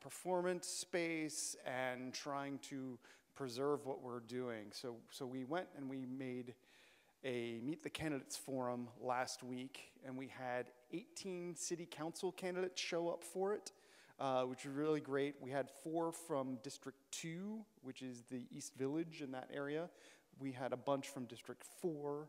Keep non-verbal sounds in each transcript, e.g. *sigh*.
performance space and trying to preserve what we're doing. So, so we went and we made a Meet the Candidates forum last week, and we had 18 city council candidates show up for it, uh, which was really great. We had four from District 2, which is the East Village in that area. We had a bunch from District 4.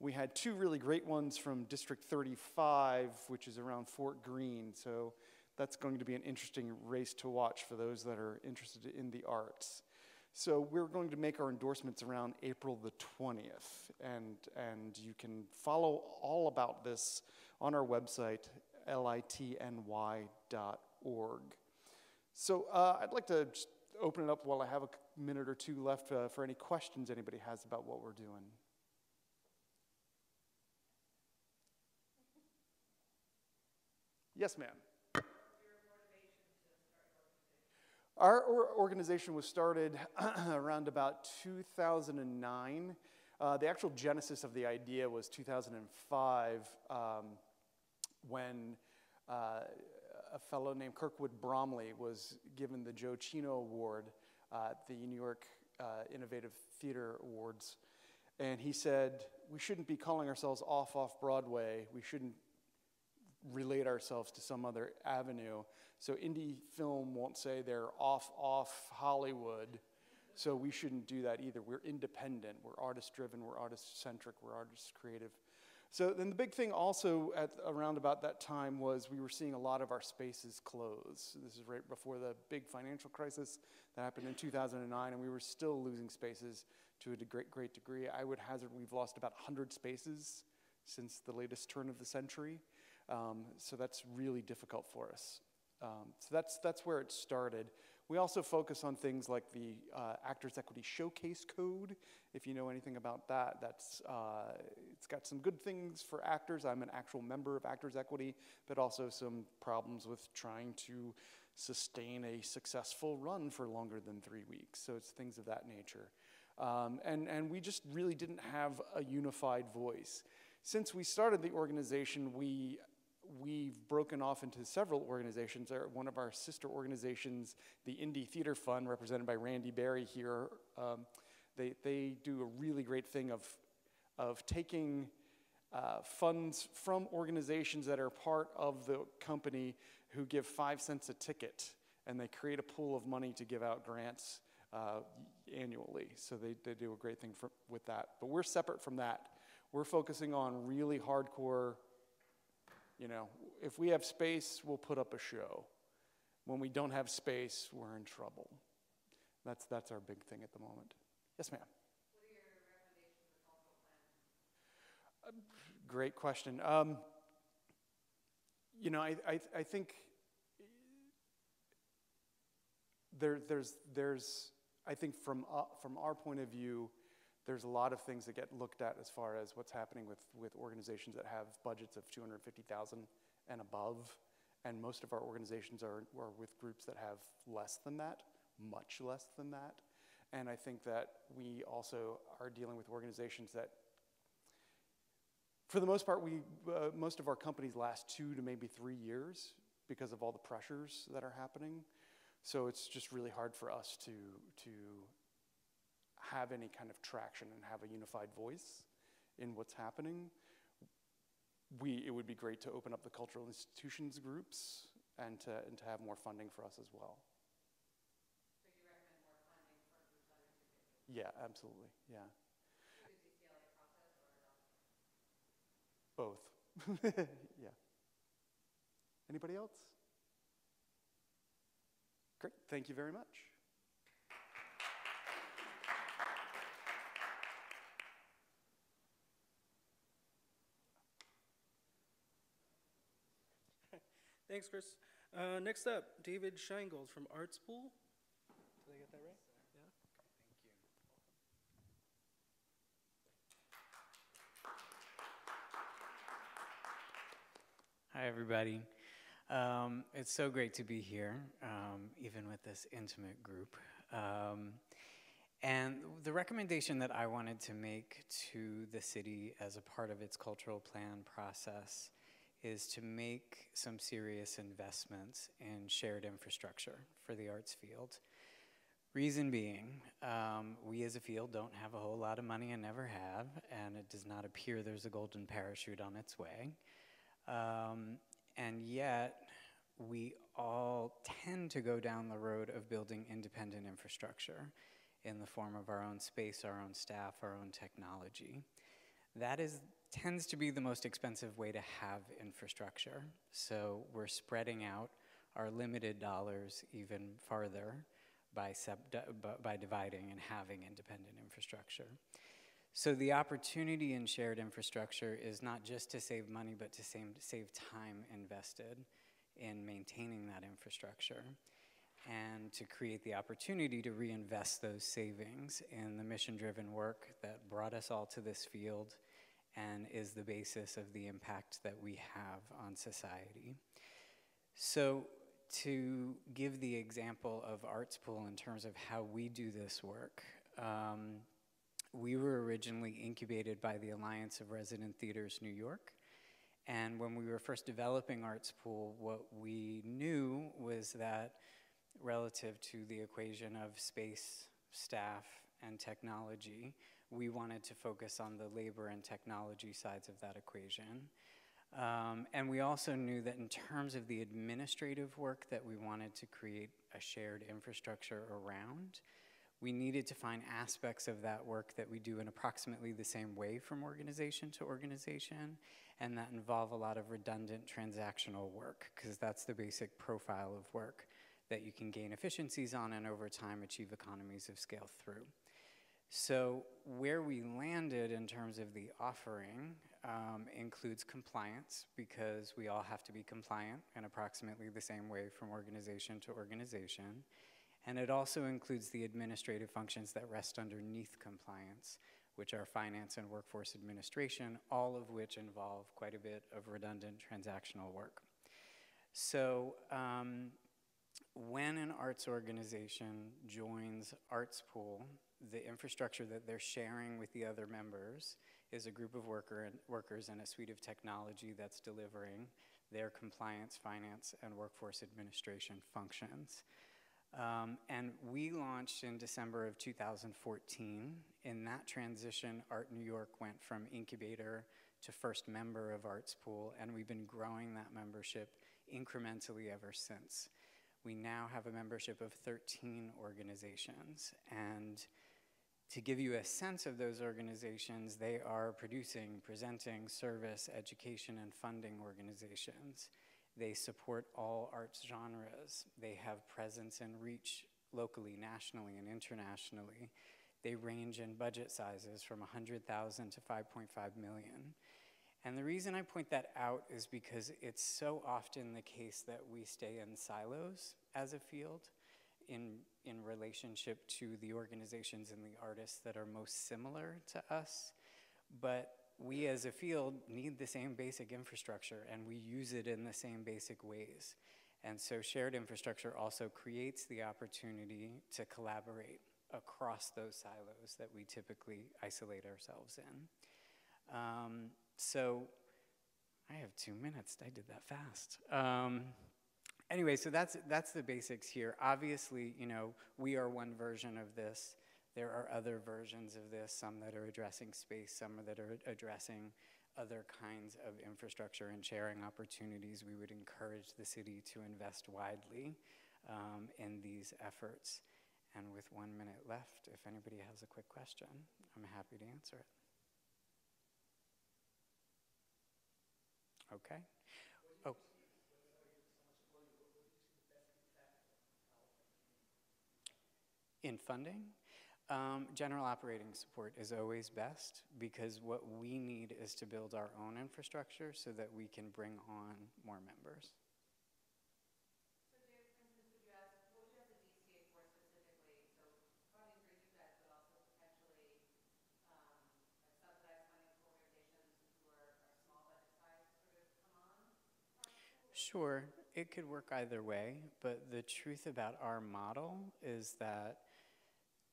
We had two really great ones from District 35, which is around Fort Greene. So that's going to be an interesting race to watch for those that are interested in the arts. So we're going to make our endorsements around April the 20th, and, and you can follow all about this on our website, litny.org. So uh, I'd like to just open it up while I have a minute or two left uh, for any questions anybody has about what we're doing. Yes, ma'am. Our organization was started *clears throat* around about 2009. Uh, the actual genesis of the idea was 2005 um, when uh, a fellow named Kirk Wood Bromley was given the Joe Cino Award at the New York uh, Innovative Theater Awards. And he said, We shouldn't be calling ourselves off off Broadway. We shouldn't relate ourselves to some other avenue. So indie film won't say they're off off Hollywood. So we shouldn't do that either. We're independent. We're artist driven. We're artist centric. We're artist creative. So then the big thing also at around about that time was we were seeing a lot of our spaces close. This is right before the big financial crisis that happened in 2009, and we were still losing spaces to a great, great degree. I would hazard we've lost about 100 spaces since the latest turn of the century. Um, so that's really difficult for us. Um, so that's, that's where it started. We also focus on things like the uh, Actors Equity Showcase Code. If you know anything about that, that's, uh, it's got some good things for actors. I'm an actual member of Actors Equity, but also some problems with trying to sustain a successful run for longer than three weeks. So it's things of that nature. Um, and, and we just really didn't have a unified voice. Since we started the organization, we we've broken off into several organizations. One of our sister organizations, the Indie Theater Fund, represented by Randy Barry here, um, they, they do a really great thing of, of taking uh, funds from organizations that are part of the company who give five cents a ticket, and they create a pool of money to give out grants uh, annually. So they, they do a great thing for, with that. But we're separate from that. We're focusing on really hardcore you know, if we have space, we'll put up a show. When we don't have space, we're in trouble. That's, that's our big thing at the moment. Yes, ma'am. Uh, great question. Um, you know, I, I, I think there, there's, there's, I think from, uh, from our point of view, there's a lot of things that get looked at as far as what's happening with, with organizations that have budgets of 250,000 and above. And most of our organizations are, are with groups that have less than that, much less than that. And I think that we also are dealing with organizations that, for the most part, we, uh, most of our companies last two to maybe three years because of all the pressures that are happening. So it's just really hard for us to, to have any kind of traction and have a unified voice in what's happening, we, it would be great to open up the cultural institutions groups and to, and to have more funding for us as well. So you recommend more funding for groups Yeah, absolutely. Yeah. Both. *laughs* yeah. Anybody else? Great. Thank you very much. Thanks, Chris. Uh, next up, David Scheingold from ArtsPool. Did I get that right? Yeah. Thank you. Hi, everybody. Um, it's so great to be here, um, even with this intimate group. Um, and the recommendation that I wanted to make to the city as a part of its cultural plan process is to make some serious investments in shared infrastructure for the arts field. Reason being, um, we as a field don't have a whole lot of money and never have, and it does not appear there's a golden parachute on its way. Um, and yet, we all tend to go down the road of building independent infrastructure in the form of our own space, our own staff, our own technology. That is tends to be the most expensive way to have infrastructure. So we're spreading out our limited dollars even farther by, by dividing and having independent infrastructure. So the opportunity in shared infrastructure is not just to save money, but to save, save time invested in maintaining that infrastructure and to create the opportunity to reinvest those savings in the mission-driven work that brought us all to this field and is the basis of the impact that we have on society. So to give the example of ArtsPool in terms of how we do this work, um, we were originally incubated by the Alliance of Resident Theaters New York. And when we were first developing ArtsPool, what we knew was that relative to the equation of space, staff, and technology, we wanted to focus on the labor and technology sides of that equation. Um, and we also knew that in terms of the administrative work that we wanted to create a shared infrastructure around, we needed to find aspects of that work that we do in approximately the same way from organization to organization, and that involve a lot of redundant transactional work, because that's the basic profile of work that you can gain efficiencies on and over time achieve economies of scale through. So where we landed in terms of the offering um, includes compliance because we all have to be compliant in approximately the same way from organization to organization. And it also includes the administrative functions that rest underneath compliance, which are finance and workforce administration, all of which involve quite a bit of redundant transactional work. So um, when an arts organization joins ArtsPool, the infrastructure that they're sharing with the other members is a group of worker and workers and a suite of technology that's delivering their compliance, finance, and workforce administration functions. Um, and we launched in December of 2014. In that transition, Art New York went from incubator to first member of Arts Pool, and we've been growing that membership incrementally ever since. We now have a membership of 13 organizations, and to give you a sense of those organizations, they are producing, presenting, service, education, and funding organizations. They support all arts genres. They have presence and reach locally, nationally, and internationally. They range in budget sizes from 100,000 to 5.5 million. And the reason I point that out is because it's so often the case that we stay in silos as a field in, in relationship to the organizations and the artists that are most similar to us. But we as a field need the same basic infrastructure and we use it in the same basic ways. And so shared infrastructure also creates the opportunity to collaborate across those silos that we typically isolate ourselves in. Um, so I have two minutes. I did that fast. Um, anyway, so that's, that's the basics here. Obviously, you know, we are one version of this. There are other versions of this, some that are addressing space, some that are addressing other kinds of infrastructure and sharing opportunities. We would encourage the city to invest widely um, in these efforts. And with one minute left, if anybody has a quick question, I'm happy to answer it. Okay. In funding, um, general operating support is always best because what we need is to build our own infrastructure so that we can bring on more members. So, Dave, for instance, would you ask, what would you ask the DCA for specifically? So, funding for you guys, but also potentially um, like subsidized funding for organizations who are, are small budget size sort of come on? Sure, it could work either way, but the truth about our model is that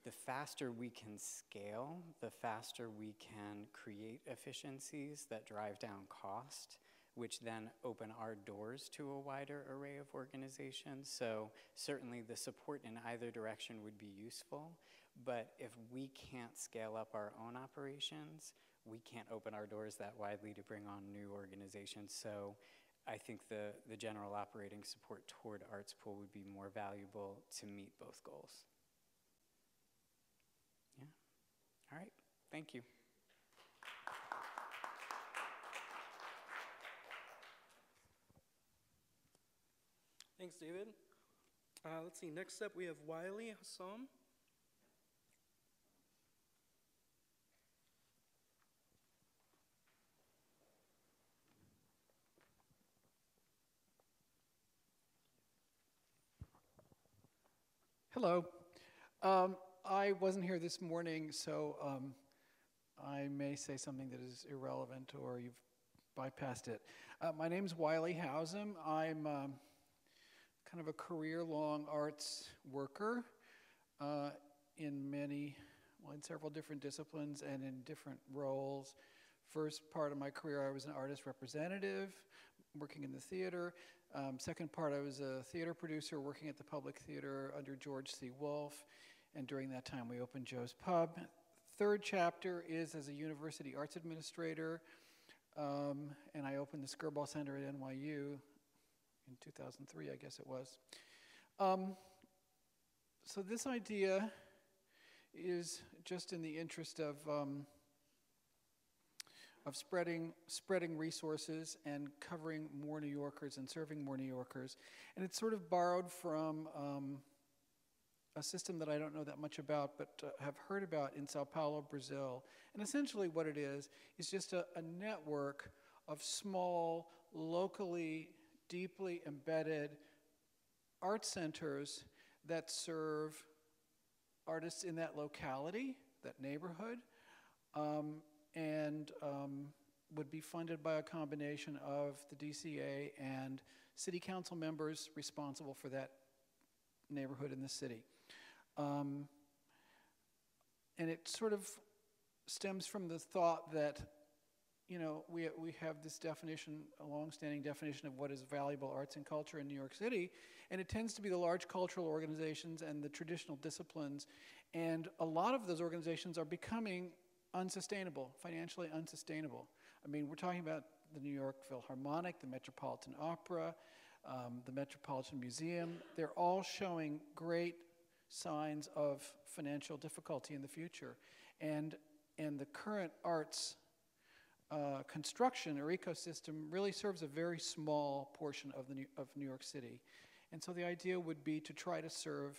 the faster we can scale, the faster we can create efficiencies that drive down cost, which then open our doors to a wider array of organizations. So certainly the support in either direction would be useful, but if we can't scale up our own operations, we can't open our doors that widely to bring on new organizations. So I think the, the general operating support toward ArtsPool would be more valuable to meet both goals. Yeah. All right. Thank you. Thanks, David. Uh, let's see, next up we have Wiley Hausam. Hello. Um, I wasn't here this morning, so um, I may say something that is irrelevant or you've bypassed it. Uh, my name's Wiley Hausam. I'm um, kind of a career long arts worker uh, in many, well, in several different disciplines and in different roles. First part of my career, I was an artist representative working in the theater. Um, second part, I was a theater producer working at the Public Theater under George C. Wolfe, and during that time we opened Joe's Pub. Third chapter is as a university arts administrator, um, and I opened the Skirball Center at NYU in 2003, I guess it was. Um, so this idea is just in the interest of um, of spreading, spreading resources and covering more New Yorkers and serving more New Yorkers. And it's sort of borrowed from um, a system that I don't know that much about, but uh, have heard about in Sao Paulo, Brazil. And essentially, what it is, is just a, a network of small, locally, deeply embedded art centers that serve artists in that locality, that neighborhood. Um, and um, would be funded by a combination of the DCA and city council members responsible for that neighborhood in the city. Um, and it sort of stems from the thought that, you know, we, we have this definition, a long-standing definition of what is valuable arts and culture in New York City, and it tends to be the large cultural organizations and the traditional disciplines. And a lot of those organizations are becoming unsustainable, financially unsustainable. I mean, we're talking about the New York Philharmonic, the Metropolitan Opera, um, the Metropolitan Museum. They're all showing great signs of financial difficulty in the future. And, and the current arts uh, construction or ecosystem really serves a very small portion of, the New, of New York City. And so the idea would be to try to serve,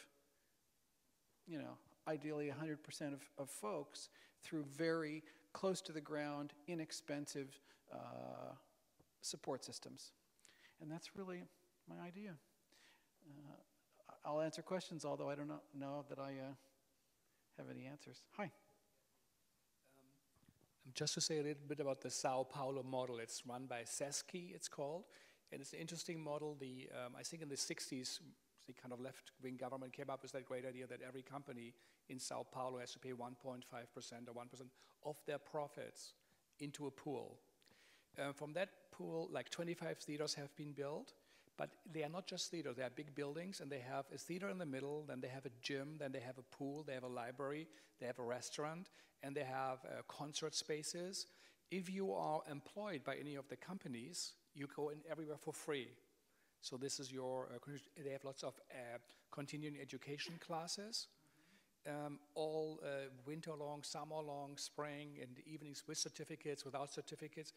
you know, ideally 100% of, of folks through very close to the ground, inexpensive uh, support systems. And that's really my idea. Uh, I'll answer questions, although I don't know, know that I uh, have any answers. Hi. Um, just to say a little bit about the Sao Paulo model, it's run by SESC, it's called, and it's an interesting model. The um, I think in the 60s, the kind of left-wing government came up with that great idea that every company in Sao Paulo has to pay 1.5% or 1% of their profits into a pool. Uh, from that pool, like 25 theaters have been built, but they are not just theaters, they are big buildings, and they have a theater in the middle, then they have a gym, then they have a pool, they have a library, they have a restaurant, and they have uh, concert spaces. If you are employed by any of the companies, you go in everywhere for free. So this is your, uh, they have lots of uh, continuing education classes, um, all uh, winter long, summer long, spring, and evenings with certificates, without certificates.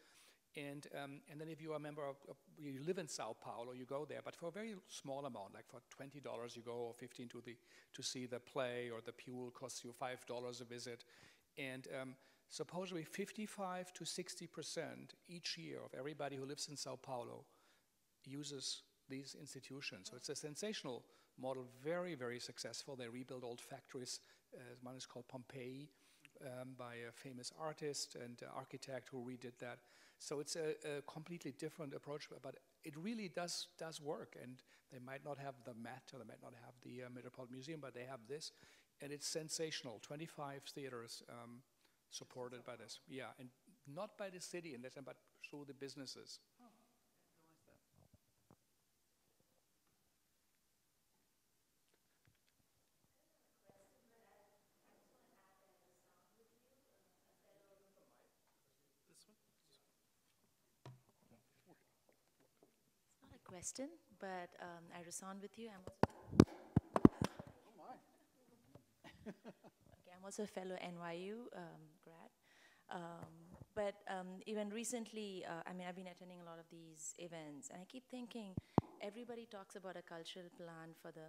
And, um, and then if you are a member of, of, you live in Sao Paulo, you go there, but for a very small amount, like for $20 you go, or 15 to, the, to see the play, or the pool costs you $5 a visit. And um, supposedly 55 to 60% each year of everybody who lives in Sao Paulo uses these institutions. So it's a sensational model, very, very successful. They rebuild old factories. Uh, one is called Pompéia um, by a famous artist and uh, architect who redid that. So it's a, a, completely different approach, but it really does, does work. And they might not have the Met or they might not have the uh, Metropolitan Museum, but they have this. And it's sensational. 25 theaters um, supported by this. Yeah, and not by the city in that sense, but through the businesses. Question, but um, I respond with you. I'm also, *laughs* okay, I'm also a fellow NYU um, grad. Um, but um, even recently, uh, I mean, I've been attending a lot of these events, and I keep thinking everybody talks about a cultural plan for the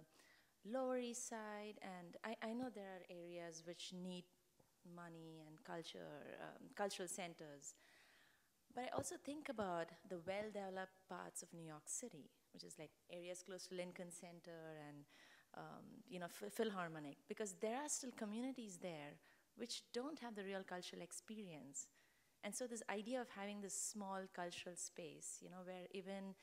Lower East Side, and I, I know there are areas which need money and culture, um, cultural centers. But I also think about the well-developed parts of New York City, which is like areas close to Lincoln Center and um, you know Philharmonic, because there are still communities there which don't have the real cultural experience. And so this idea of having this small cultural space, you know, where even,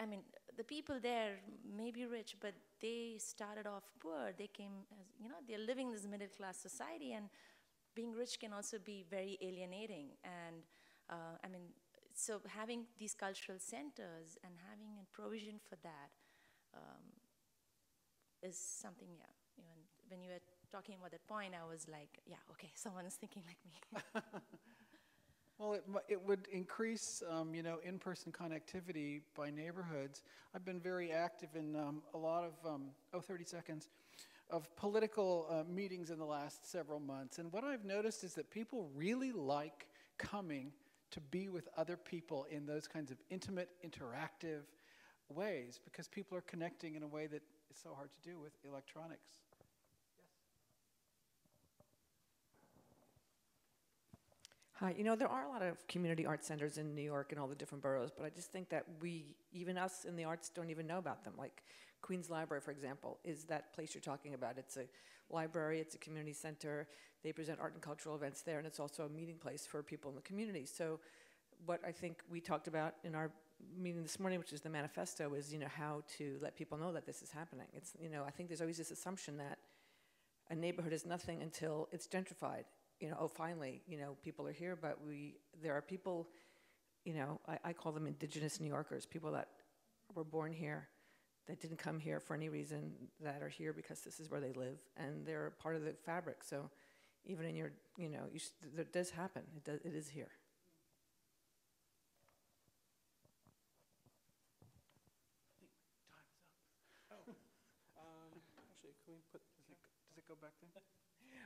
I mean, the people there may be rich, but they started off poor. They came, as, you know, they're living this middle class society, and being rich can also be very alienating. And uh, I mean, so having these cultural centers and having a provision for that um, is something, yeah. When you were talking about that point, I was like, yeah, okay, *laughs* someone is thinking like me. *laughs* Well, it, it would increase, um, you know, in-person connectivity by neighborhoods. I've been very active in um, a lot of, um, oh, 30 seconds, of political uh, meetings in the last several months. And what I've noticed is that people really like coming to be with other people in those kinds of intimate, interactive ways because people are connecting in a way that is so hard to do with electronics. Hi, you know, there are a lot of community art centers in New York and all the different boroughs, but I just think that we, even us in the arts, don't even know about them. Like Queens Library, for example, is that place you're talking about. It's a library, it's a community center. They present art and cultural events there, and it's also a meeting place for people in the community. So, what I think we talked about in our meeting this morning, which is the manifesto, is you know how to let people know that this is happening. It's you know I think there's always this assumption that a neighborhood is nothing until it's gentrified. You know, oh, finally, you know, people are here, but we there are people, you know, I, I call them indigenous New Yorkers, people that were born here, that didn't come here for any reason, that are here because this is where they live, and they're part of the fabric. So, even in your, you know, you, that does happen. It does. It is here. It, it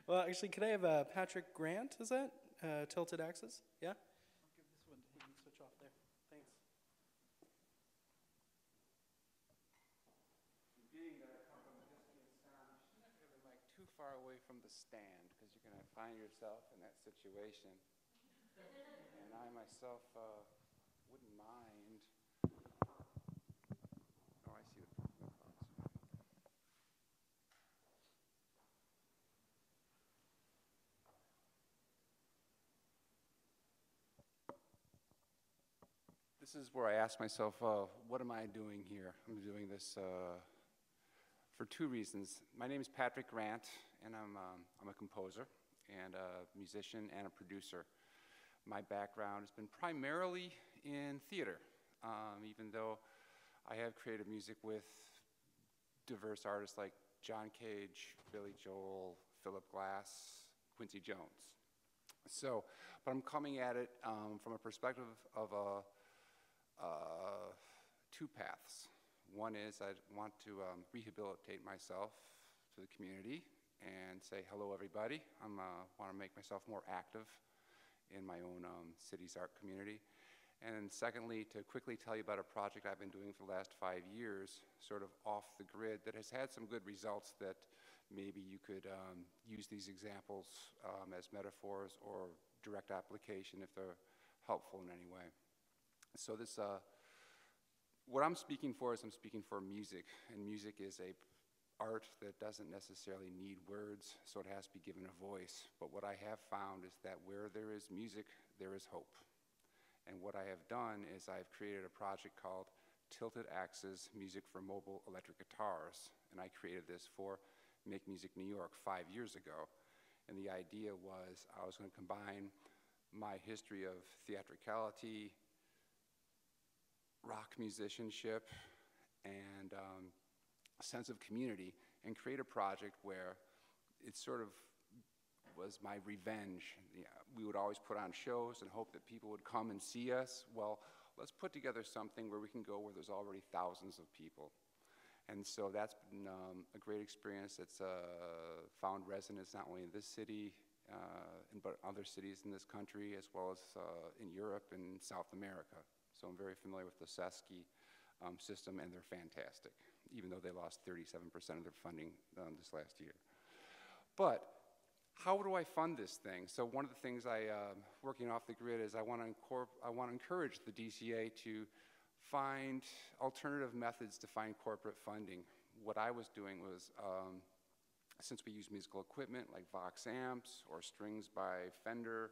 well, actually, could I have uh, Patrick Grant, is that? Uh, Tilted Axes? Yeah? I'll give this one to We can switch off there. Thanks. Being that I come from a distance sound, you should not have the mic too far away from the stand because you're going to find yourself in that situation. and I myself uh, wouldn't mind. Oh, I see the cross. This is where I ask myself, uh, what am I doing here? I'm doing this uh, for two reasons. My name is Patrick Grant, and I'm, um, I'm a composer and a musician and a producer. My background has been primarily in theater, um, even though I have created music with diverse artists like John Cage, Billy Joel, Philip Glass, Quincy Jones. So, but I'm coming at it um, from a perspective of a, uh, two paths. One is I want to um, rehabilitate myself to the community and say hello, everybody. I uh, want to make myself more active in my own um, city's art community. And secondly, to quickly tell you about a project I've been doing for the last five years, sort of off the grid, that has had some good results that maybe you could um, use these examples um, as metaphors or direct application if they're helpful in any way. So this, uh, what I'm speaking for is I'm speaking for music, and music is a art that doesn't necessarily need words, so it has to be given a voice. But what I have found is that where there is music, there is hope. And what I have done is I've created a project called Tilted Axes Music for Mobile Electric Guitars, and I created this for Make Music New York five years ago. And the idea was I was going to combine my history of theatricality, rock musicianship and um, a sense of community and create a project where it sort of was my revenge. Yeah, we would always put on shows and hope that people would come and see us. Well, let's put together something where we can go where there's already thousands of people. And so that's been um, a great experience. It's uh, found resonance not only in this city, uh, but other cities in this country, as well as uh, in Europe and South America. So I'm very familiar with the SESC um, system, and they're fantastic, even though they lost 37% of their funding um, this last year. But how do I fund this thing? So one of the things I, uh, working off the grid is I want to I want to encourage the DCA to find alternative methods to find corporate funding. What I was doing was, um, since we use musical equipment like Vox amps or strings by Fender,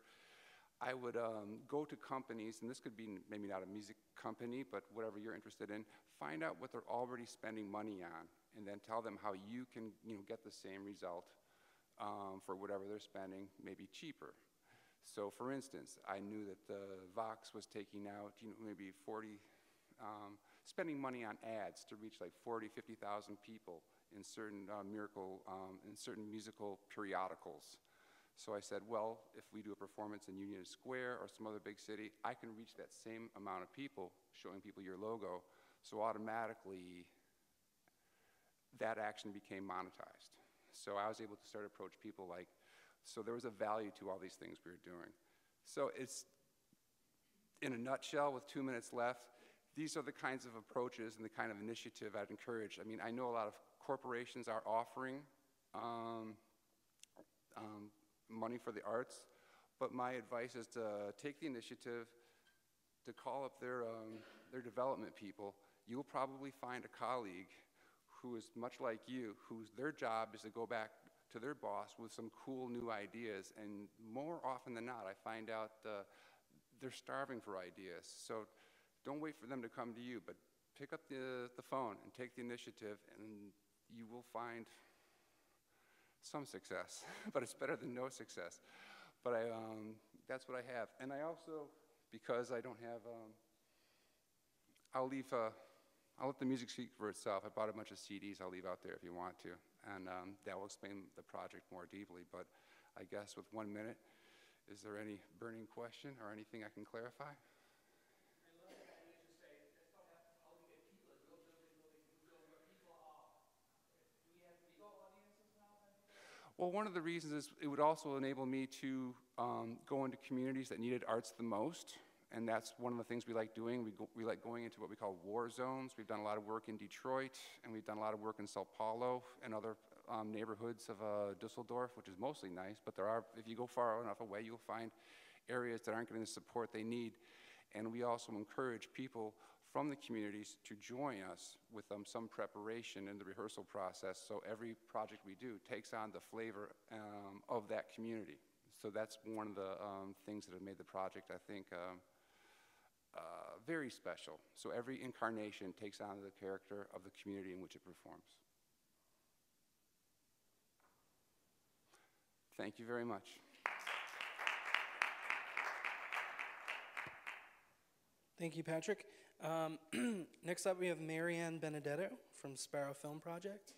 I would um, go to companies, and this could be maybe not a music company, but whatever you're interested in, find out what they're already spending money on, and then tell them how you can you know, get the same result um, for whatever they're spending, maybe cheaper. So for instance, I knew that the Vox was taking out you know, maybe 40, um, spending money on ads to reach like 40, 50,000 people in certain uh, miracle, um, in certain musical periodicals. So I said, well, if we do a performance in Union Square or some other big city, I can reach that same amount of people, showing people your logo. So automatically, that action became monetized. So I was able to start approach people like, so there was a value to all these things we were doing. So it's, in a nutshell, with two minutes left, these are the kinds of approaches and the kind of initiative I'd encourage. I mean, I know a lot of corporations are offering um, um, money for the arts, but my advice is to take the initiative to call up their, um, their development people. You'll probably find a colleague who is much like you, whose their job is to go back to their boss with some cool new ideas. And more often than not, I find out uh, they're starving for ideas. So don't wait for them to come to you, but pick up the, the phone and take the initiative, and you will find some success, *laughs* but it's better than no success. But I, um, that's what I have. And I also, because I don't have, um, I'll leave, uh, I'll let the music speak for itself. I bought a bunch of CDs I'll leave out there if you want to. And um, that will explain the project more deeply. But I guess with one minute, is there any burning question or anything I can clarify? Well, one of the reasons is it would also enable me to um, go into communities that needed arts the most. And that's one of the things we like doing. We, go, we like going into what we call war zones. We've done a lot of work in Detroit, and we've done a lot of work in Sao Paulo and other um, neighborhoods of uh, Dusseldorf, which is mostly nice. But there are, if you go far enough away, you'll find areas that aren't getting the support they need. And we also encourage people from the communities to join us with um, some preparation in the rehearsal process. So every project we do takes on the flavor um, of that community. So that's one of the um, things that have made the project, I think, um, uh, very special. So every incarnation takes on the character of the community in which it performs. Thank you very much. Thank you, Patrick. Um, *clears throat* next up, we have Marianne Benedetto from Sparrow Film Project.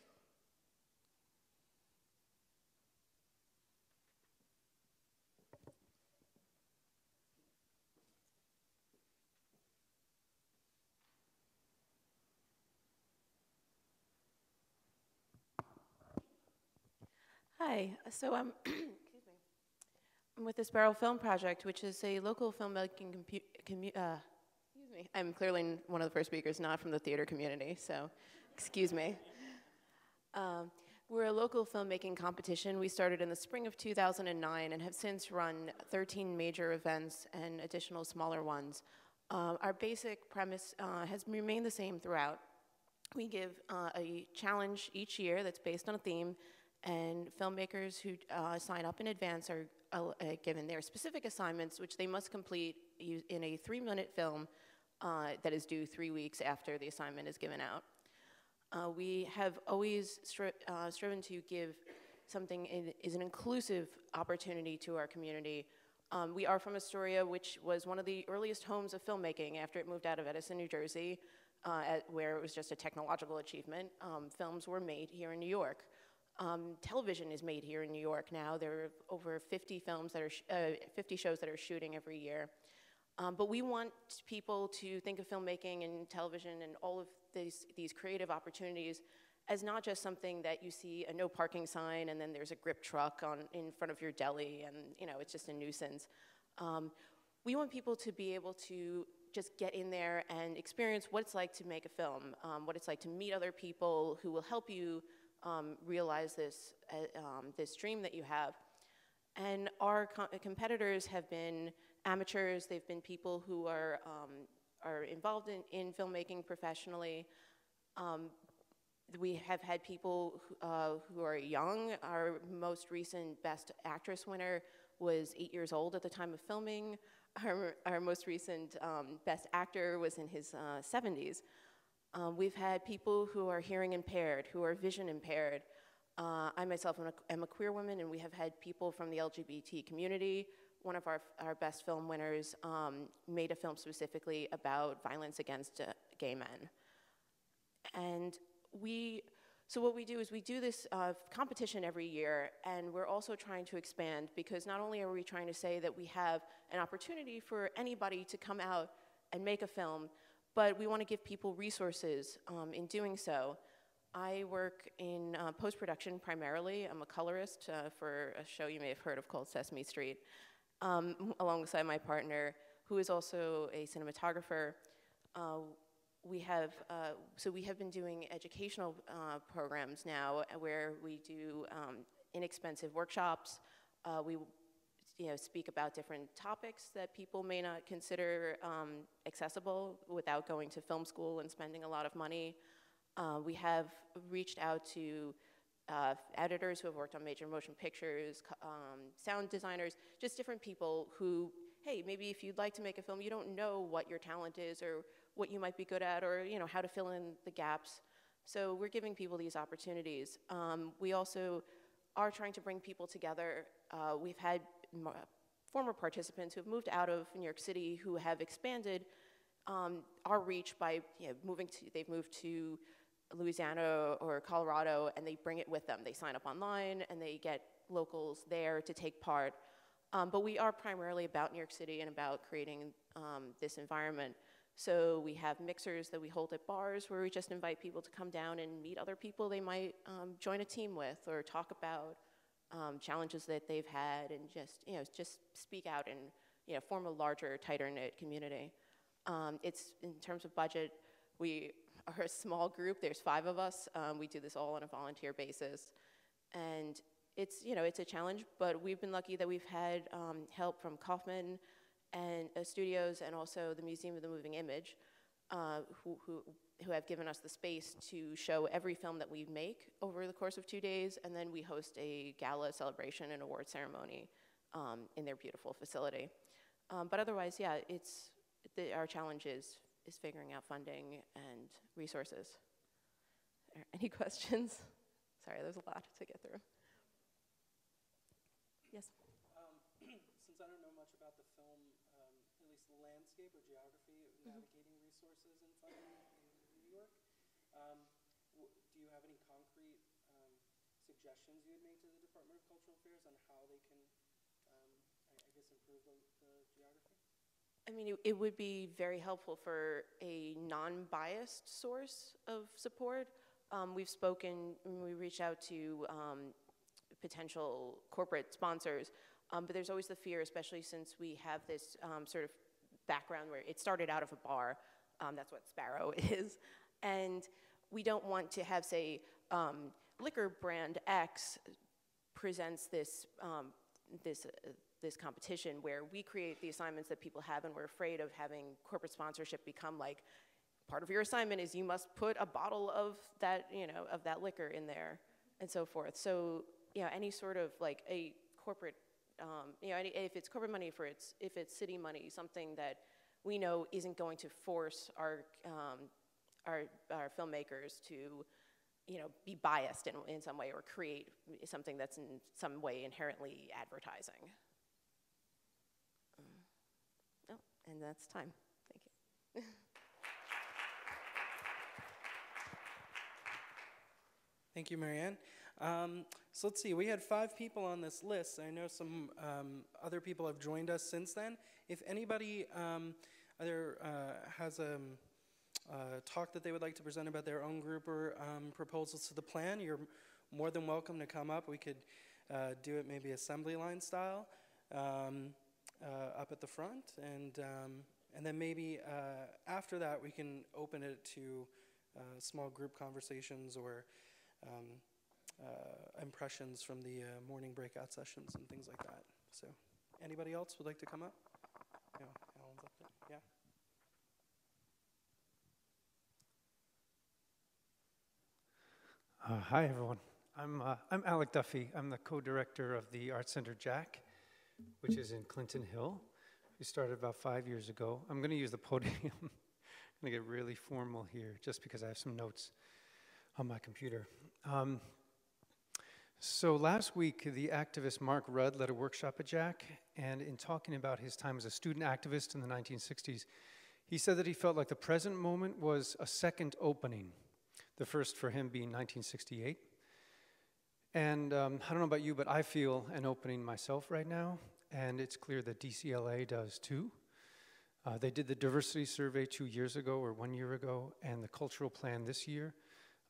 Hi, so I'm, *clears throat* I'm with the Sparrow Film Project, which is a local filmmaking uh, me. I'm clearly one of the first speakers not from the theater community, so excuse me. Um, we're a local filmmaking competition. We started in the spring of 2009 and have since run 13 major events and additional smaller ones. Uh, our basic premise uh, has remained the same throughout. We give uh, a challenge each year that's based on a theme, and filmmakers who uh, sign up in advance are uh, given their specific assignments, which they must complete in a three minute film uh, that is due three weeks after the assignment is given out. Uh, we have always stri uh, striven to give something in, is an inclusive opportunity to our community. Um, we are from Astoria, which was one of the earliest homes of filmmaking after it moved out of Edison, New Jersey, uh, at, where it was just a technological achievement. Um, films were made here in New York. Um, television is made here in New York now. There are over 50 films that are, uh, 50 shows that are shooting every year. Um, but we want people to think of filmmaking and television and all of these, these creative opportunities as not just something that you see a no parking sign and then there's a grip truck on, in front of your deli and you know it's just a nuisance. Um, we want people to be able to just get in there and experience what it's like to make a film, um, what it's like to meet other people who will help you um, realize this, uh, um, this dream that you have. And our co- competitors have been amateurs, they've been people who are, um, are involved in, in filmmaking professionally. Um, we have had people who, uh, who are young. Our most recent Best Actress winner was eight years old at the time of filming. Our, our most recent um, Best Actor was in his uh, 70s. Um, we've had people who are hearing impaired, who are vision impaired. Uh, I myself am a, am a queer woman, and we have had people from the LGBT community. One of our, our best film winners um, made a film specifically about violence against uh, gay men. And we, so what we do is we do this uh, competition every year, and we're also trying to expand because not only are we trying to say that we have an opportunity for anybody to come out and make a film, but we want to give people resources um, in doing so. I work in uh, post production primarily. I'm a colorist uh, for a show you may have heard of called Sesame Street, um, alongside my partner, who is also a cinematographer. Uh, we have, uh, so we have been doing educational uh, programs now uh, where we do um, inexpensive workshops. Uh, we you know, speak about different topics that people may not consider um, accessible without going to film school and spending a lot of money. Uh, we have reached out to uh, editors who have worked on major motion pictures, um, sound designers, just different people who, hey, maybe if you'd like to make a film, you don't know what your talent is or what you might be good at or you know how to fill in the gaps. So we're giving people these opportunities. Um, we also are trying to bring people together. Uh, we've had former participants who have moved out of New York City who have expanded um, our reach by you know, moving to, they've moved to Louisiana or Colorado and they bring it with them. They sign up online and they get locals there to take part. Um, but we are primarily about New York City and about creating um, this environment. So we have mixers that we hold at bars where we just invite people to come down and meet other people they might um, join a team with or talk about um, challenges that they've had and just, you know, just speak out and, you know, form a larger, tighter knit community. Um, it's, in terms of budget, we are a small group, there's five of us. Um, we do this all on a volunteer basis. And it's, you know, it's a challenge, but we've been lucky that we've had um, help from Kaufman, and uh, studios and also the Museum of the Moving Image, uh, who, who, who have given us the space to show every film that we make over the course of two days, and then we host a gala celebration and award ceremony um, in their beautiful facility. Um, but otherwise, yeah, it's the, our challenge is, is figuring out funding and resources. Any *laughs* questions? Sorry, there's a lot to get through. Yes. Um, *clears throat* since I don't know much about the film, um, at least the landscape or geography of mm-hmm. navigating resources and funding in New York. Um, w- do you have any concrete um, suggestions you would make to the Department of Cultural Affairs on how they can, um, I, I, guess, improve the, the geography? I mean, it, it, would be very helpful for a non biased source of support. Um, we've spoken, we reach out to um, potential corporate sponsors, um, but there's always the fear, especially since we have this um, sort of background where it started out of a bar. Um, that's what Sparrow *laughs* is. And we don't want to have, say, um, liquor brand X presents this, this, uh, this competition where we create the assignments that people have and we're afraid of having corporate sponsorship become like, part of your assignment is you must put a bottle of that, you know, of that liquor in there and so forth. So, you know, any sort of like a corporate um, you know, if it's corporate money, for it's, if it's city money, something that we know isn't going to force our, um, our, our filmmakers to, you know, be biased in, in some way or create something that's in some way inherently advertising. Um, oh, and that's time. Thank you. *laughs* Thank you, Marianne. Um, so let's see, we had five people on this list. I know some um, other people have joined us since then. if anybody um, either uh, has a um, uh, talk that they would like to present about their own group or um, proposals to the plan, you're more than welcome to come up. We could uh, do it maybe assembly line style um, uh, up at the front, and um, and then maybe uh, after that we can open it to uh, small group conversations or um, uh, impressions from the morning breakout sessions and things like that. So, anybody else would like to come up? Yeah, Alan's up there. Yeah. Uh, hi, everyone. I'm, uh, I'm Alec Duffy. I'm the co-director of the Art Center Jack, which is in Clinton Hill. We started about five years ago. I'm going to use the podium. *laughs* I'm going to get really formal here just because I have some notes on my computer. Um, so last week, the activist Mark Rudd led a workshop at Jack, and in talking about his time as a student activist in the 1960s, he said that he felt like the present moment was a second opening, the first for him being 1968. And um, I don't know about you, but I feel an opening myself right now, and it's clear that DCLA does too. Uh, they did the diversity survey two years ago or one year ago, and the cultural plan this year.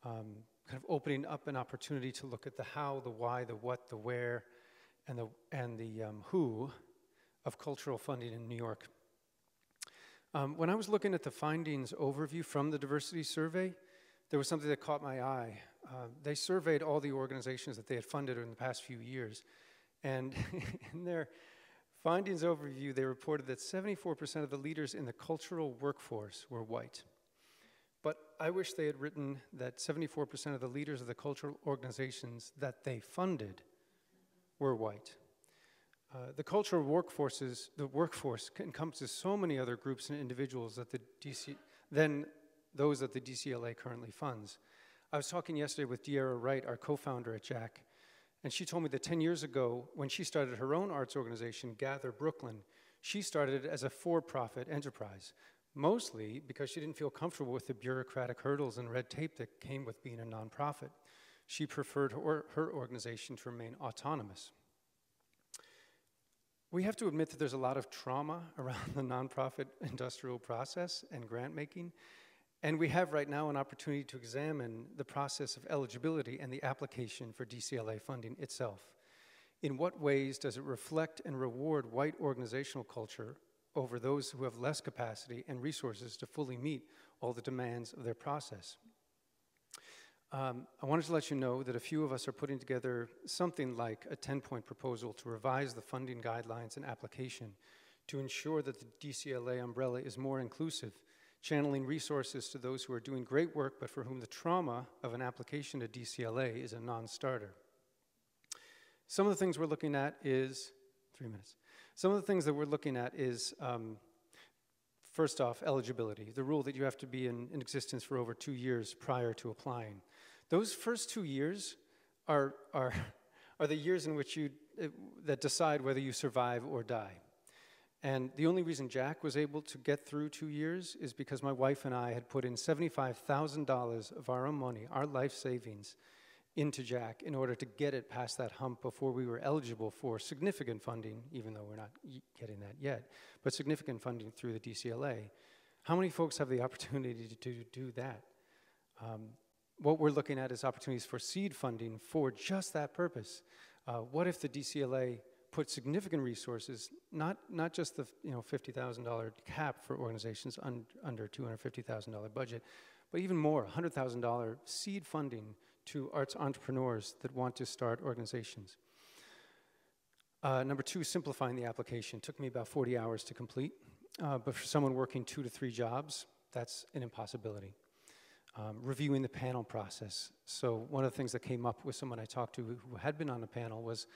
Um, kind of opening up an opportunity to look at the how, the why, the what, the where, and the, and the um, who of cultural funding in New York. Um, when I was looking at the findings overview from the diversity survey, there was something that caught my eye. Uh, they surveyed all the organizations that they had funded in the past few years, and *laughs* in their findings overview, they reported that 74% of the leaders in the cultural workforce were white. But I wish they had written that 74% of the leaders of the cultural organizations that they funded were white. Uh, the cultural workforces, the workforce encompasses so many other groups and individuals that the DC, than those that the DCLA currently funds. I was talking yesterday with De'Ara Wright, our co-founder at Jack, and she told me that 10 years ago, when she started her own arts organization, Gather Brooklyn, she started it as a for-profit enterprise mostly because she didn't feel comfortable with the bureaucratic hurdles and red tape that came with being a nonprofit. She preferred her, her organization to remain autonomous. We have to admit that there's a lot of trauma *laughs* around the nonprofit industrial process and grant making, and we have right now an opportunity to examine the process of eligibility and the application for DCLA funding itself. In what ways does it reflect and reward white organizational culture over those who have less capacity and resources to fully meet all the demands of their process. Um, I wanted to let you know that a few of us are putting together something like a 10-point proposal to revise the funding guidelines and application to ensure that the DCLA umbrella is more inclusive, channeling resources to those who are doing great work but for whom the trauma of an application to DCLA is a non-starter. Some of the things we're looking at is, three minutes. Some of the things that we're looking at is, um, first off, eligibility, the rule that you have to be in, in, existence for over two years prior to applying. Those first two years are, are, *laughs* are the years in which you, uh, that decide whether you survive or die. And the only reason Jack was able to get through two years is because my wife and I had put in $75,000 of our own money, our life savings, into Jack in order to get it past that hump before we were eligible for significant funding, even though we're not getting that yet, but significant funding through the DCLA. How many folks have the opportunity to, do that? Um, what we're looking at is opportunities for seed funding for just that purpose. Uh, what if the DCLA put significant resources, not, not just the you know, $50,000 cap for organizations un, under $250,000 budget, but even more, $100,000 seed funding to arts entrepreneurs that want to start organizations. Uh, number two, simplifying the application. Took me about 40 hours to complete, uh, but for someone working two to three jobs, that's an impossibility. Um, reviewing the panel process. So one of the things that came up with someone I talked to who had been on the panel was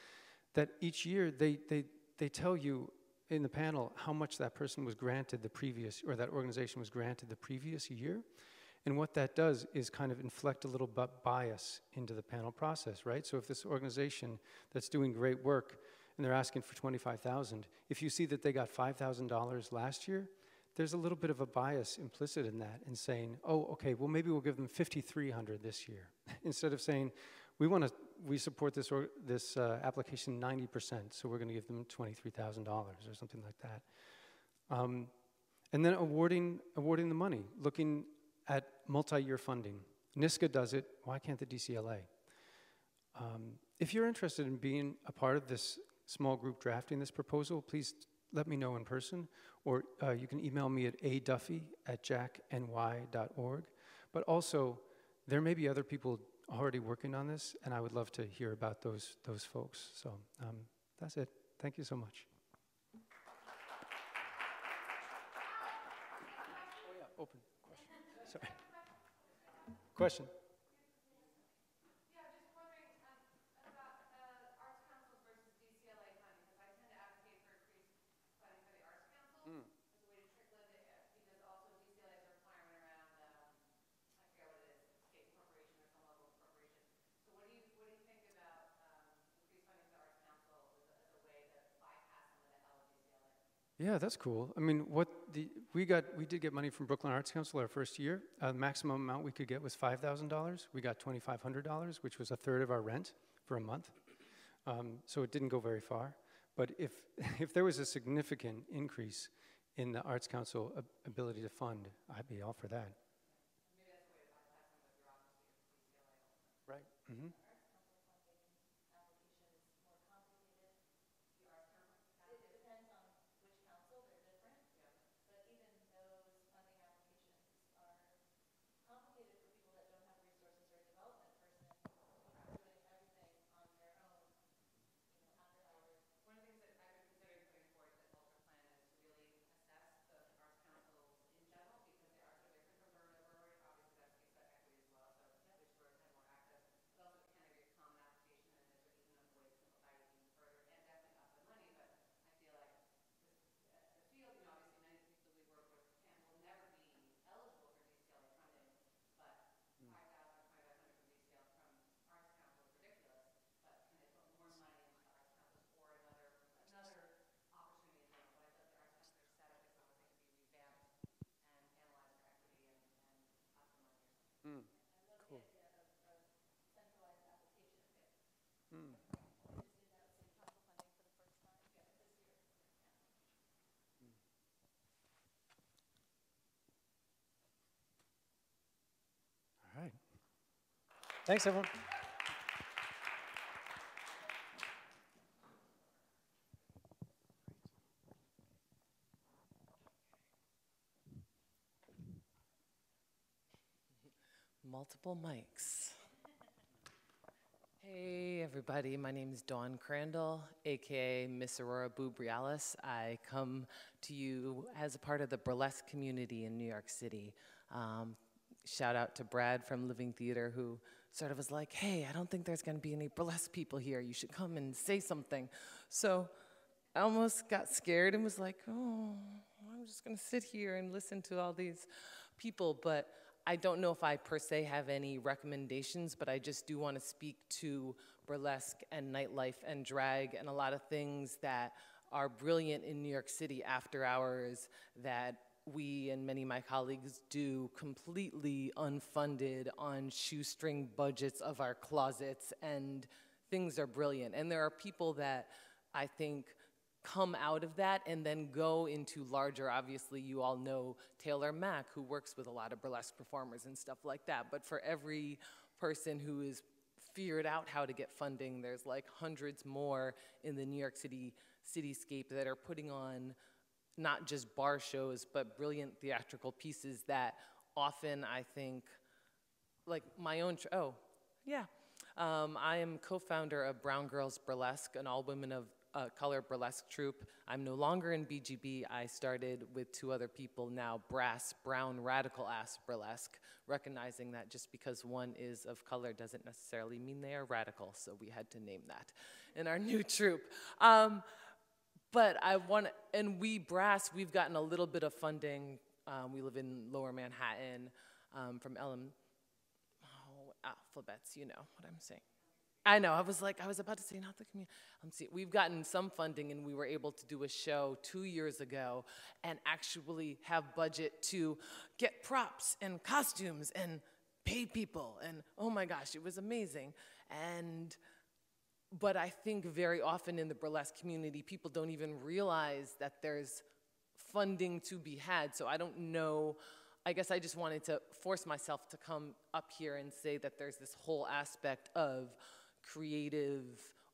that each year they, they, they tell you in the panel how much that person was granted the previous, or that organization was granted the previous year. And what that does is kind of inflect a little bias into the panel process, right? So if this organization that's doing great work and they're asking for 25,000, if you see that they got $5,000 last year, there's a little bit of a bias implicit in that and saying, oh, okay, well maybe we'll give them 5,300 this year. *laughs* Instead of saying, we want to, we support this, or, this uh, application 90%, so we're going to give them $23,000 or something like that. Um, and then awarding, awarding the money, looking at multi-year funding. NYSCA does it, why can't the DCLA? Um, if you're interested in being a part of this small group drafting this proposal, please let me know in person, or uh, you can email me at aduffy at jackny.org. But also, there may be other people already working on this, and I would love to hear about those, those folks. So um, that's it. Thank you so much. Oh, yeah, open. Question. Sorry. Question. Yeah, just wondering um, about uh, Arts Council versus DCLA funding, because I tend to advocate for increased funding for the Arts Council as a way to trickle into, it, because also DCLA has a requirement around, um, I forget what it is, state appropriation or some level of appropriation. So what do you, what do you think about um, increased funding to the Arts Council as a, as a way to bypass some of the L of DCLA? Yeah, that's cool. I mean, what the we got, we did get money from Brooklyn Arts Council our first year. Uh, the maximum amount we could get was five thousand dollars. We got twenty five hundred dollars, which was a third of our rent for a month. Um, so it didn't go very far. But if *laughs* if there was a significant increase in the Arts Council ab- ability to fund, I'd be all for that. Right. Mm-hmm. One of the things that I've been considering putting forward to the culture plan is to really assess the arts councils in general, because they are so different from borough to borough. Obviously, that's takes that equity as well, so which boroughs have more access, but also can there be a common application, and is there even a way to simplify it even further, and definitely up the money, but I feel like this, uh, the field, you know, obviously many people we work with can, will never be eligible for DCLA funding, but five thousand, twenty-five hundred from DCL, from Arts Council is ridiculous, but can they put more money into Arts Councils or another, another opportunity in general? But I feel like the Arts Council setup is not what they can be revamped and analyzed for equity and, and up the money or something. Cool. All right. Thanks, everyone. Multiple mics. Hey, everybody. My name is Dawn Crandall, aka Miss Aurora Boobrealis. I come to you as a part of the burlesque community in New York City. Um, shout out to Brad from Living Theater, who sort of was like, hey, I don't think there's going to be any burlesque people here. You should come and say something. So I almost got scared and was like, oh, I'm just going to sit here and listen to all these people. But I don't know if I per se have any recommendations, but I just do want to speak to burlesque and nightlife and drag and a lot of things that are brilliant in New York City after hours that we and many of my colleagues do completely unfunded on shoestring budgets of our closets, and things are brilliant. And there are people that I think come out of that and then go into larger obviously you all know taylor mac who works with a lot of burlesque performers and stuff like that but for every person who has figured out how to get funding there's like hundreds more in the new york city cityscape that are putting on not just bar shows but brilliant theatrical pieces that often i think like my own oh yeah um, i am co-founder of brown girls burlesque an all women of uh, color burlesque troupe. I'm no longer in BGB. I started with two other people now, Brass Brown Radical Ass Burlesque, recognizing that just because one is of color doesn't necessarily mean they are radical, so we had to name that in our new *laughs* troupe. Um, but I want, and we Brass, we've gotten a little bit of funding. Um, we live in Lower Manhattan um, from LM, oh, alphabets, you know what I'm saying. I know. I was like, I was about to say, not the community. Um, see, we've gotten some funding, and we were able to do a show two years ago, and actually have budget to get props and costumes and pay people. And oh my gosh, it was amazing. And but I think very often in the burlesque community, people don't even realize that there's funding to be had. So I don't know. I guess I just wanted to force myself to come up here and say that there's this whole aspect of creative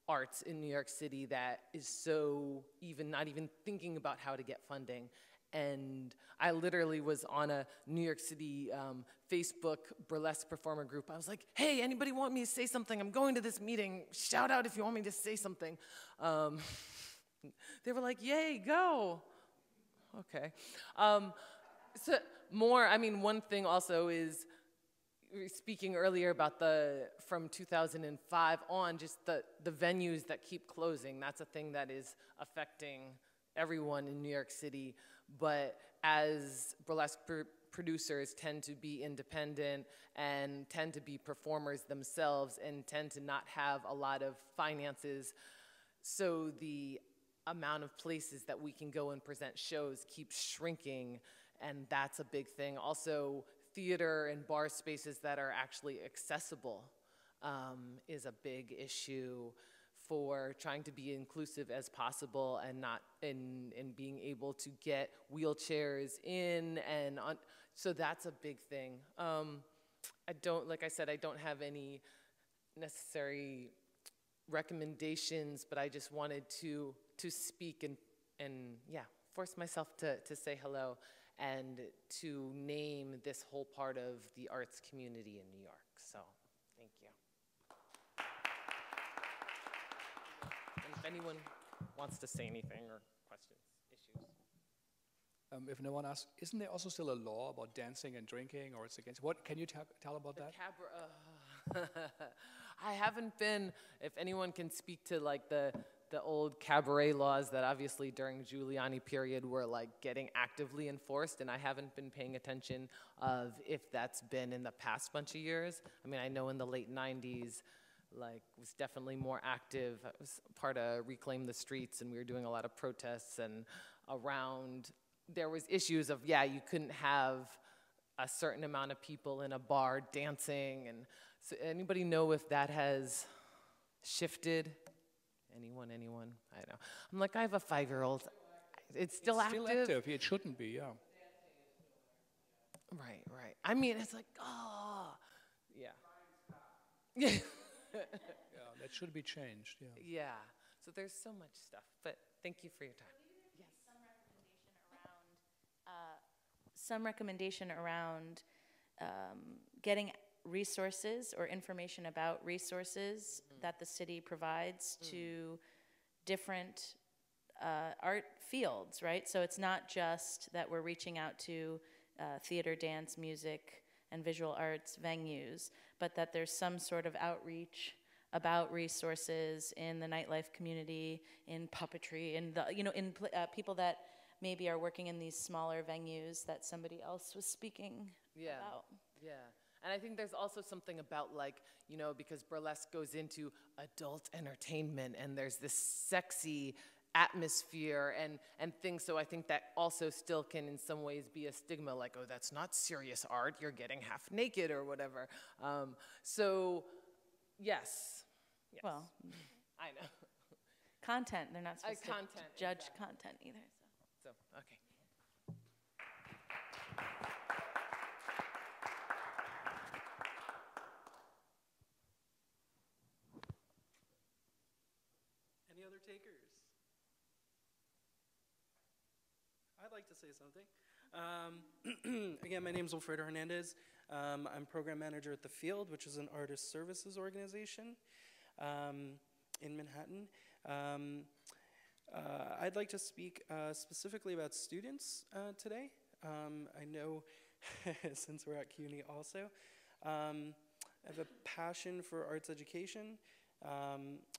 arts in New York City that is so even not even thinking about how to get funding. And I literally was on a New York City um, Facebook burlesque performer group. I was like, hey, anybody want me to say something? I'm going to this meeting. Shout out if you want me to say something. Um, *laughs* they were like, yay, go. Okay. Um, so, more, I mean, one thing also is speaking earlier about the from 2005 on just the, the venues that keep closing that's a thing that is affecting everyone in new york city but as burlesque pr- producers tend to be independent and tend to be performers themselves and tend to not have a lot of finances so the amount of places that we can go and present shows keeps shrinking and that's a big thing. Also theater and bar spaces that are actually accessible um, is a big issue for trying to be inclusive as possible and not in, in being able to get wheelchairs in and on so that's a big thing um, i don't like i said i don't have any necessary recommendations but i just wanted to to speak and and yeah force myself to, to say hello and to name this whole part of the arts community in New York. So, thank you. And if anyone wants to say anything or questions, issues. Um, if no one asks, isn't there also still a law about dancing and drinking, or it's against? What can you tell about The that? cabra- uh, *laughs* I haven't been. If anyone can speak to like the the old cabaret laws that obviously during Giuliani period were like getting actively enforced, and I haven't been paying attention of if that's been in the past bunch of years. I mean, I know in the late '90s, like was definitely more active. Uh, I was part of Reclaim the Streets, and we were doing a lot of protests and around. There was issues of yeah, you couldn't have a certain amount of people in a bar dancing, and so anybody know if that has shifted? Anyone, anyone? I know. I'm like, I have a five year old. It's still it's active. Still active. It shouldn't be. Yeah. Right, right. I mean, it's like, oh, yeah. *laughs* Yeah. *laughs* Yeah, that should be changed. Yeah. yeah. So there's so much stuff. But thank you for your time. Yes. some recommendation around some recommendation um, getting resources or information about resources that the city provides to different uh, art fields, right? So it's not just that we're reaching out to uh, theater, dance, music, and visual arts venues, but that there's some sort of outreach about resources in the nightlife community, in puppetry, in the you know in pl- uh, people that maybe are working in these smaller venues that somebody else was speaking Yeah. about. Yeah. And I think there's also something about like, you know, because burlesque goes into adult entertainment and there's this sexy atmosphere and, and things. So I think that also still can in some ways be a stigma like, oh, that's not serious art. You're getting half naked or whatever. Um, so, yes. yes. Well, I know. content, they're not Uh, supposed to judge exactly. content either. So. So, okay. Any other takers? I'd like to say something. Um, *clears throat* again, my name is Wilfredo Hernandez. Um, I'm program manager at The Field, which is an artist services organization um, in Manhattan. Um, uh, I'd like to speak uh, specifically about students uh, today. Um, I know, *laughs* since we're at CUNY also, um, I have a passion for arts education,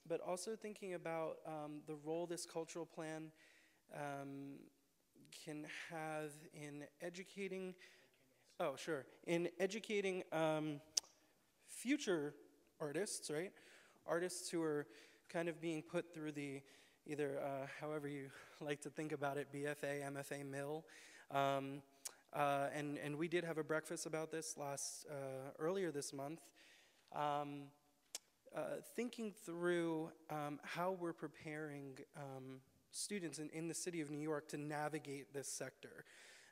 but also thinking about the role this cultural plan can have in educating. Oh, sure. In educating um, future artists, right? Artists who are kind of being put through the either, uh, however you *laughs* like to think about it, BFA, MFA, Mill. Um, uh, and, and we did have a breakfast about this last, uh, earlier this month. Um, uh, thinking through um, how we're preparing um, students in, in the city of New York to navigate this sector.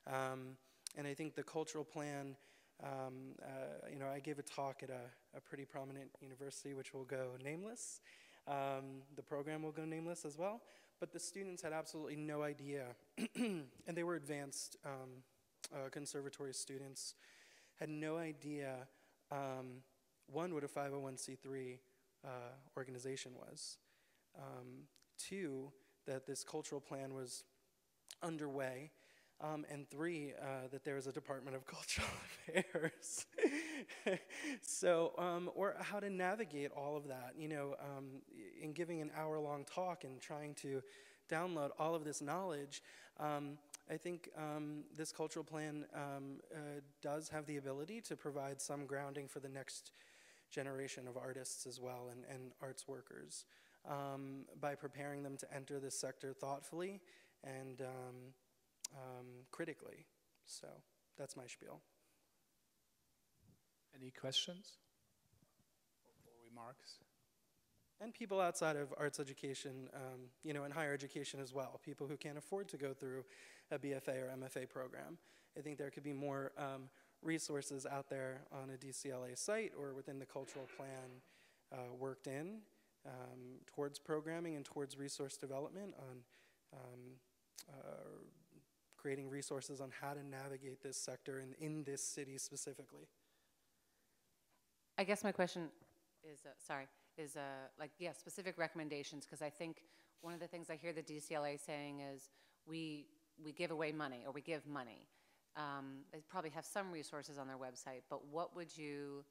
Um, and I think the cultural plan, um, uh, you know, I gave a talk at a, a pretty prominent university, which will go nameless. Um, the program will go nameless as well. But the students had absolutely no idea, *clears throat* and they were advanced um, uh, conservatory students, had no idea, um, one, what a 501c3 uh, organization was, um, two, that this cultural plan was underway, um, and three, uh, that there was a Department of *laughs* Cultural Affairs. *laughs* so, um, or how to navigate all of that, you know, um, in giving an hour long talk and trying to download all of this knowledge. Um, I think um, this cultural plan um, uh, does have the ability to provide some grounding for the next generation of artists as well and, and arts workers um, by preparing them to enter this sector thoughtfully and um, um, critically. So that's my spiel. Any questions or remarks? And people outside of arts education, um, you know, in higher education as well, people who can't afford to go through a BFA or MFA program. I think there could be more um, resources out there on a DCLA site or within the cultural plan uh, worked in um, towards programming and towards resource development on um, uh, creating resources on how to navigate this sector and in this city specifically. I guess my question is, uh, sorry, is uh, like, yeah, specific recommendations, because I think one of the things I hear the DCLA saying is we, we give away money or we give money. Um, they probably have some resources on their website, but what would you,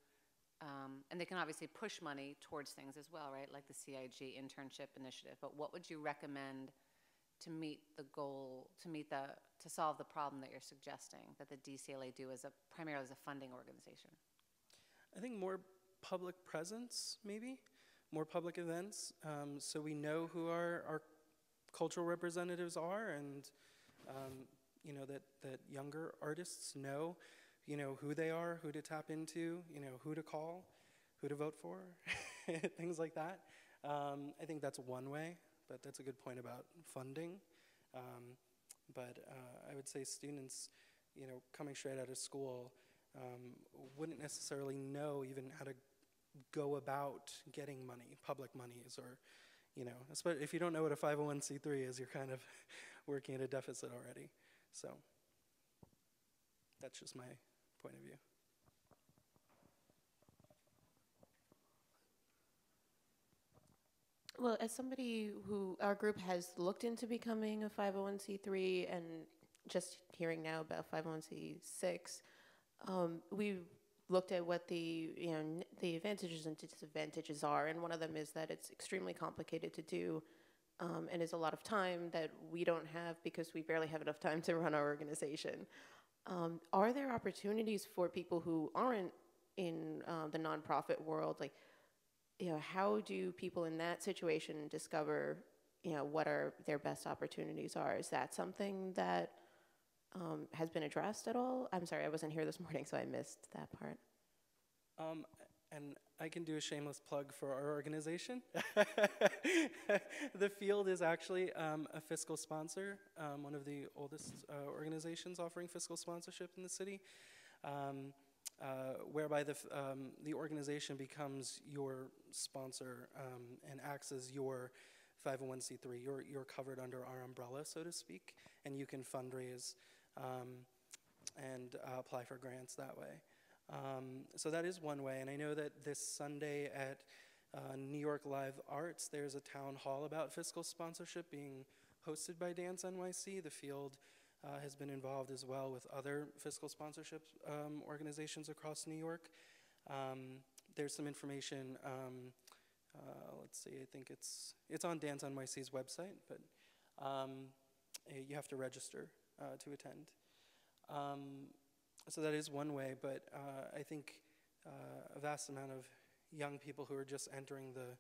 um, and they can obviously push money towards things as well, right? Like the CIG internship initiative, but what would you recommend to meet the goal, to meet the, to solve the problem that you're suggesting that the DCLA do as a, primarily as a funding organization? I think more public presence, maybe, more public events, um, so we know who our, our cultural representatives are, and um, you know that that younger artists know, you know who they are, who to tap into, you know who to call, who to vote for, *laughs* things like that. Um, I think that's one way, but that's a good point about funding. Um, but uh, I would say students, you know, coming straight out of school um, wouldn't necessarily know even how to go about getting money, public monies, or, you know, if you don't know what a 501c3 is, you're kind of *laughs* working at a deficit already. So that's just my point of view. Well, as somebody who our group has looked into becoming a 501c3 and just hearing now about 501c6, um, we looked at what the you know the advantages and disadvantages are, and one of them is that it's extremely complicated to do, um, and is a lot of time that we don't have because we barely have enough time to run our organization. Um, are there opportunities for people who aren't in uh, the nonprofit world, like? you know, how do people in that situation discover, you know, what are their best opportunities are? Is that something that um, has been addressed at all? I'm sorry, I wasn't here this *laughs* morning, so I missed that part. Um, and I can do a shameless plug for our organization. *laughs* the field is actually um, a fiscal sponsor, um, one of the oldest uh, organizations offering fiscal sponsorship in the city. Um, uh, whereby the, um, the organization becomes your sponsor um, and acts as your 501c3. You're, you're covered under our umbrella, so to speak, and you can fundraise um, and uh, apply for grants that way. Um, so that is one way, and I know that this Sunday at uh, New York Live Arts, there's a town hall about fiscal sponsorship being hosted by Dance NYC. The field uh, has been involved as well with other fiscal sponsorship um, organizations across New York. Um, there's some information. Um, uh, let's see. I think it's it's on Dance NYC's website, but um, you have to register uh, to attend. Um, so that is one way, but uh, I think uh, a vast amount of young people who are just entering the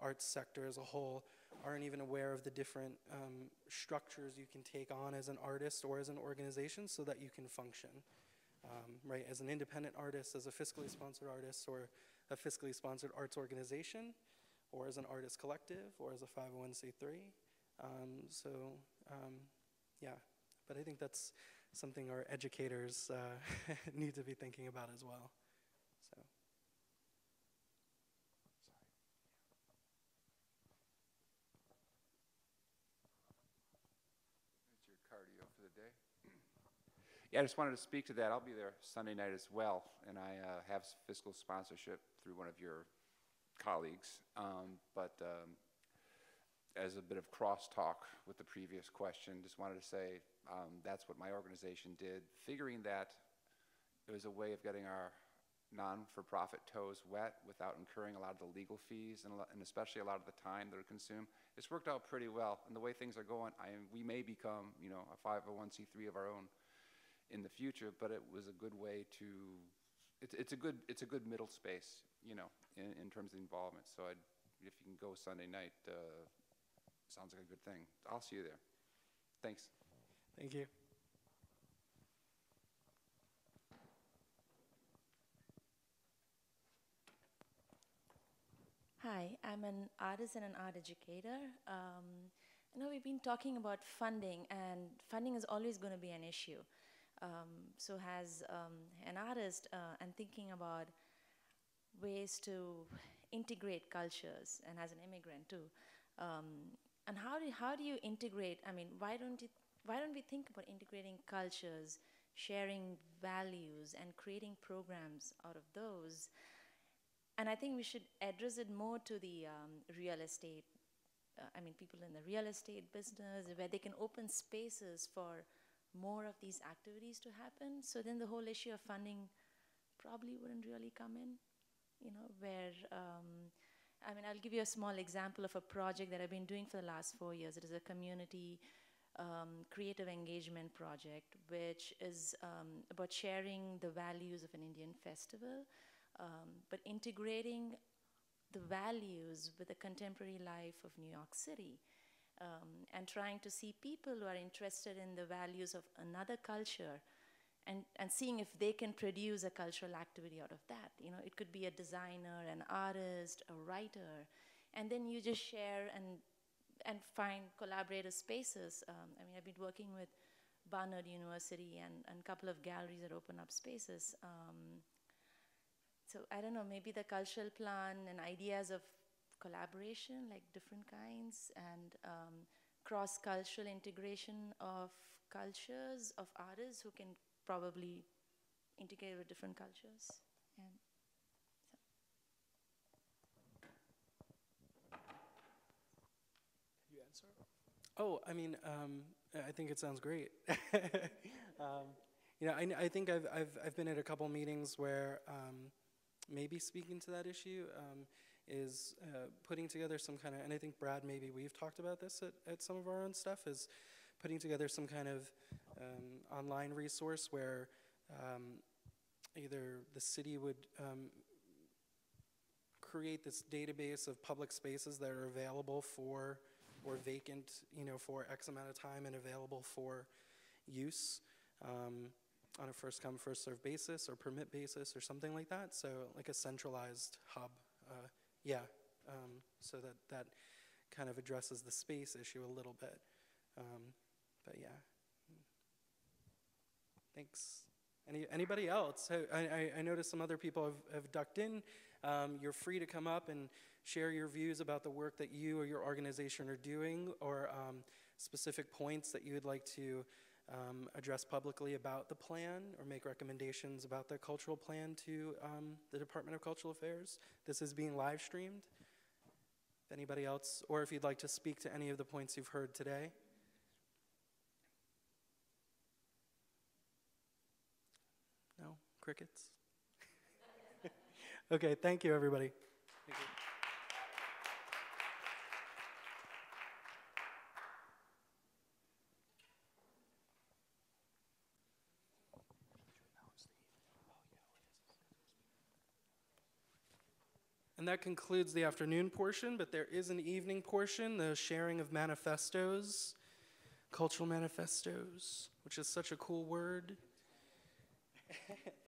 arts sector as a whole aren't even aware of the different um, structures you can take on as an artist or as an organization so that you can function. Um, right, as an independent artist, as a fiscally sponsored artist, or a fiscally sponsored arts organization, or as an artist collective, or as a 501c3. Um, so, um, yeah, but I think that's something our educators uh, *laughs* need to be thinking about as well. So. *clears throat* Yeah, I just wanted to speak to that. I'll be there Sunday night as well, and I uh, have fiscal sponsorship through one of your colleagues. Um, But um, as a bit of crosstalk with the previous question, just wanted to say, um, that's what my organization did, figuring that it was a way of getting our non-for-profit toes wet without incurring a lot of the legal fees and, and especially a lot of the time that are consumed. It's worked out pretty well, and the way things are going, I, we may become, you know, a 501c3 of our own in the future, but it was a good way to, it's, it's a good, it's a good middle space, you know, in, in terms of involvement. So I'd, if you can go Sunday night, uh, sounds like a good thing. I'll see you there. Thanks. Thank you. Hi, I'm an artist and an art educator. Um, I know we've been talking about funding, and funding is always going to be an issue. Um, so, as um, an artist uh, and thinking about ways to integrate cultures, and as an immigrant too, um, and how do how do you integrate? I mean, why don't you, why don't we think about integrating cultures, sharing values, and creating programs out of those? And I think we should address it more to the um, real estate. Uh, I mean, people in the real estate business, where they can open spaces for more of these activities to happen. So then the whole issue of funding probably wouldn't really come in. You know, where um, I mean, I'll give you a small example of a project that I've been doing for the last four years. It is a community um, creative engagement project, which is um, about sharing the values of an Indian festival um, but integrating the values with the contemporary life of New York City um, and trying to see people who are interested in the values of another culture and, and seeing if they can produce a cultural activity out of that. You know, it could be a designer, an artist, a writer, and then you just share and and find collaborative spaces. Um, I mean, I've been working with Barnard University and and a couple of galleries that open up spaces. Um, so I don't know, maybe the cultural plan and ideas of collaboration, like different kinds, and um, cross-cultural integration of cultures of artists who can probably integrate with different cultures. And so. Can you answer? Oh, I mean, um, I think it sounds great. *laughs* um, you know, I, I think I've, I've, I've been at a couple meetings where um, maybe speaking to that issue um, is uh, putting together some kind of, and I think Brad, maybe we've talked about this at, at some of our own stuff, is putting together some kind of um, online resource where um, either the city would create this database of public spaces that are available for or vacant, you know, for X amount of time and available for use um, on a first come, first served basis or permit basis or something like that. So, like a centralized hub. Uh, yeah. Um, so that that kind of addresses the space issue a little bit. Um, but yeah. Thanks. Any, anybody else? I, I, I noticed some other people have, have ducked in. Um, you're free to come up and share your views about the work that you or your organization are doing or um, specific points that you would like to um, address publicly about the plan or make recommendations about the cultural plan to um, the Department of Cultural Affairs. This is being live streamed. If anybody else, or if you'd like to speak to any of the points you've heard today. No? Crickets? *laughs* okay, thank you, everybody. And that concludes the afternoon portion, but there is an evening portion, the sharing of manifestos, cultural manifestos, which is such a cool word. *laughs*